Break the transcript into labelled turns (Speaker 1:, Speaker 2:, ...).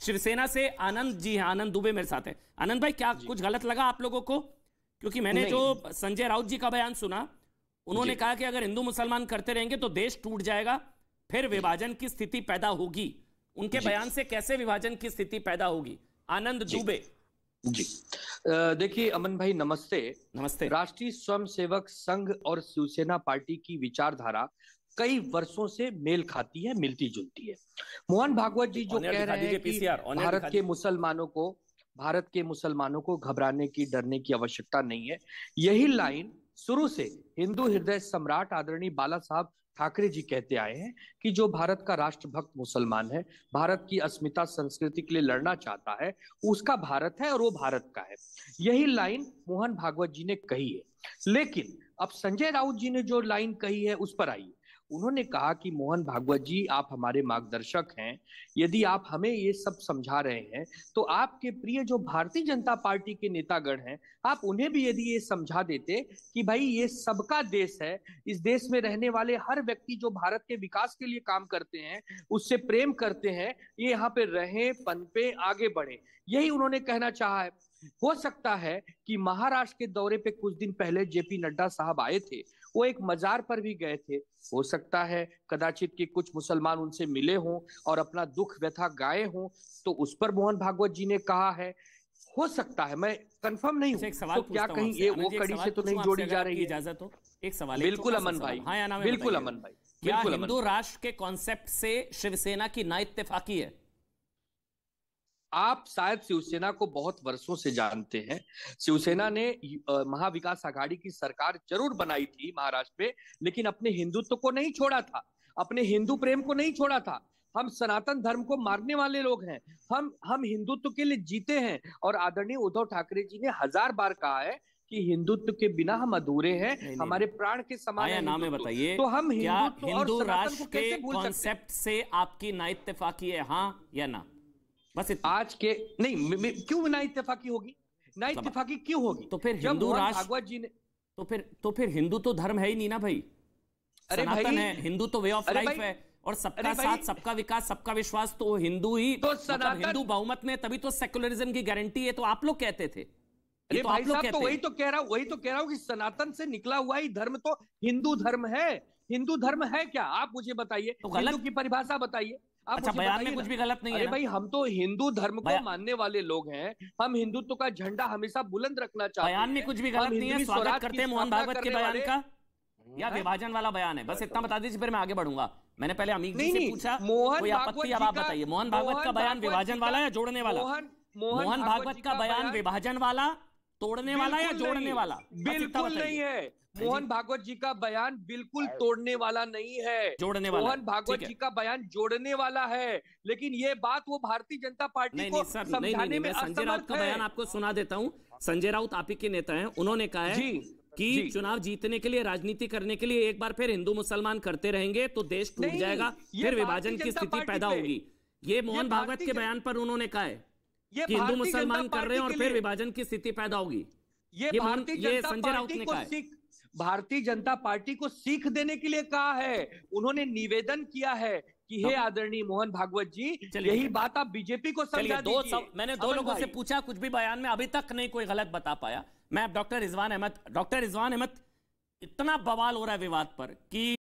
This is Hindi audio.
Speaker 1: शिवसेना से आनंद जी हैं आनंद दुबे मेरे साथ है। आनंद भाई क्या कुछ गलत लगा आप लोगों को? क्योंकि मैंने जो संजय राउत जी का बयान सुना उन्होंने कहा कि अगर हिंदू मुसलमान करते रहेंगे तो देश टूट जाएगा फिर विभाजन की स्थिति पैदा होगी। उनके बयान से कैसे विभाजन की स्थिति पैदा होगी? आनंद दुबे।
Speaker 2: जी। देखिए अमन भाई नमस्ते।
Speaker 1: नमस्ते।
Speaker 2: राष्ट्रीय स्वयंसेवक संघ और शिवसेना पार्टी की विचारधारा कई वर्षों से मेल खाती है मिलती जुलती है। मोहन भागवत जी जो कह रहे हैं कि भारत के मुसलमानों को भारत के मुसलमानों को घबराने की डरने की आवश्यकता नहीं है। यही लाइन शुरू से हिंदू हृदय सम्राट आदरणीय बाला साहब ठाकरे जी कहते आए हैं कि जो भारत का राष्ट्रभक्त मुसलमान है भारत की अस्मिता संस्कृति के लिए लड़ना चाहता है उसका भारत है और वो भारत का है। यही लाइन मोहन भागवत जी ने कही है। लेकिन अब संजय राउत जी ने जो लाइन कही है उस पर आइए। उन्होंने कहा कि मोहन भागवत जी, आप हमारे मार्गदर्शक हैं। यदि आप हमें ये सब समझा रहे हैं तो आपके प्रिय जो भारतीय जनता पार्टी के नेतागण हैं, आप उन्हें भी यदि ये समझा देते कि भाई ये सबका देश है, इस देश में रहने वाले हर व्यक्ति जो भारत के विकास के लिए काम करते हैं, उससे प्रेम करते हैं, ये यहाँ पे रहे, पनपे, आगे बढ़े। यही उन्होंने कहना चाहा है। हो सकता है कि महाराष्ट्र के दौरे पे कुछ दिन पहले जेपी नड्डा साहब आए थे वो एक मजार पर भी गए थे। हो सकता है कदाचित कि कुछ मुसलमान उनसे मिले हों और अपना दुख व्यथा गाए हों तो उस पर मोहन भागवत जी ने कहा है। हो सकता है मैं कंफर्म नहीं हूँ। तो क्या कहीं ये वो कड़ी से तो नहीं जोड़ी जा रही है।
Speaker 1: इजाज़त हो। एक सवाल
Speaker 2: बिल्कुल अमन भाई। हाँ बिल्कुल अमन भाई।
Speaker 1: क्या हिंदू राष्ट्र के कॉन्सेप्ट से शिवसेना की ना इत्तेफाकी है?
Speaker 2: आप शायद शिवसेना को बहुत वर्षों से जानते हैं। शिवसेना ने महाविकास आघाड़ी की सरकार ज़रूर बनाई थी महाराष्ट्र में लेकिन अपने हिंदुत्व को नहीं छोड़ा था। अपने हिंदू प्रेम को नहीं छोड़ा था। हम सनातन धर्म को मारने वाले लोग हैं। हम हम हिंदुत्व के लिए जीते हैं। और आदरणीय उद्धव ठाकरे जी ने हज़ार बार कहा है कि हिंदुत्व के बिना हम अधूरे हैं नहीं, हमारे प्राण के समान
Speaker 1: नाम बताइए।
Speaker 2: तो हम
Speaker 1: हिंदू राष्ट्र के कॉन्सेप्ट से आपकी ना इत्तेफाकी है हाँ या ना?
Speaker 2: बस आज के नहीं मे, मे, क्यों ना इतफाकी होगी? ना इतफाकी क्यों होगी?
Speaker 1: तो फिर हिंदू राष्ट्र भागवत जी ने तो फिर तो फिर हिंदू तो धर्म है ही नहीं ना भाई। अरे भाई है हिंदू तो वे ऑफ़ लाइफ है। और सबका साथ सबका विकास सबका विश्वास तो हिंदू ही तो मतलब हिंदू बहुमत में तभी तो सेकुलरिज्म की गारंटी है तो आप लोग कहते थे।
Speaker 2: अरे तो भाई साहब तो वही तो कह रहा हूँ वही तो कह रहा हूँ कि सनातन से निकला हुआ ही धर्म तो हिंदू धर्म है। हिंदू धर्म है क्या? आप मुझे बताइए। तो हिंदू की परिभाषा बताइए।
Speaker 1: अच्छा बयान में कुछ भी गलत नहीं
Speaker 2: है भाई हम तो हिंदू धर्म को मानने वाले लोग हैं। हम हिंदुत्व का झंडा हमेशा बुलंद रखना चाहते
Speaker 1: हैं बयान में कुछ भी गलत नहीं है स्वागत करते हैं मोहन भागवत के बयान का। या विभाजन वाला बयान है। बस इतना बता दीजिए फिर मैं आगे बढ़ूँगा। मैंने पहले अमीर जी से पूछा कोई आपत्ति अब आप बताइए। मोहन भागवत का बयान विभाजन वाला या जोड़ने वाला? मोहन भागवत का बयान विभाजन वाला? तोड़ने वाला या जोड़ने वाला?
Speaker 2: बिल्कुल नहीं है। मोहन भागवत जी का बयान बिल्कुल तोड़ने वाला नहीं है।
Speaker 1: जोड़ने वाला।
Speaker 2: मोहन भागवत जी का बयान जोड़ने वाला है। लेकिन ये बात वो भारतीय जनता पार्टी नहीं, को सर, समझाने नहीं, नहीं, में
Speaker 1: संजय राउत का बयान आपको सुना देता हूँ। संजय राउत आप ही के नेता हैं। उन्होंने कहा है कि चुनाव जीतने के लिए राजनीति करने के लिए एक बार फिर हिंदू मुसलमान करते रहेंगे तो देश टूट जाएगा फिर विभाजन की स्थिति पैदा होगी। ये मोहन भागवत के बयान पर उन्होंने कहा है। कि हिंदू मुसलमान कर रहे हैं और फिर विभाजन की स्थिति पैदा होगी।
Speaker 2: ये ये संजय राउत ने कहा भारतीय जनता पार्टी को सीख देने के लिए कहा है। उन्होंने निवेदन किया है कि हे आदरणीय मोहन भागवत जी यही बात आप बीजेपी को समझा
Speaker 1: दो सब, मैंने दो लोगों से पूछा कुछ भी बयान में अभी तक नहीं कोई गलत बता पाया। मैं डॉक्टर रिजवान अहमद डॉक्टर रिजवान अहमद इतना बवाल हो रहा है विवाद पर कि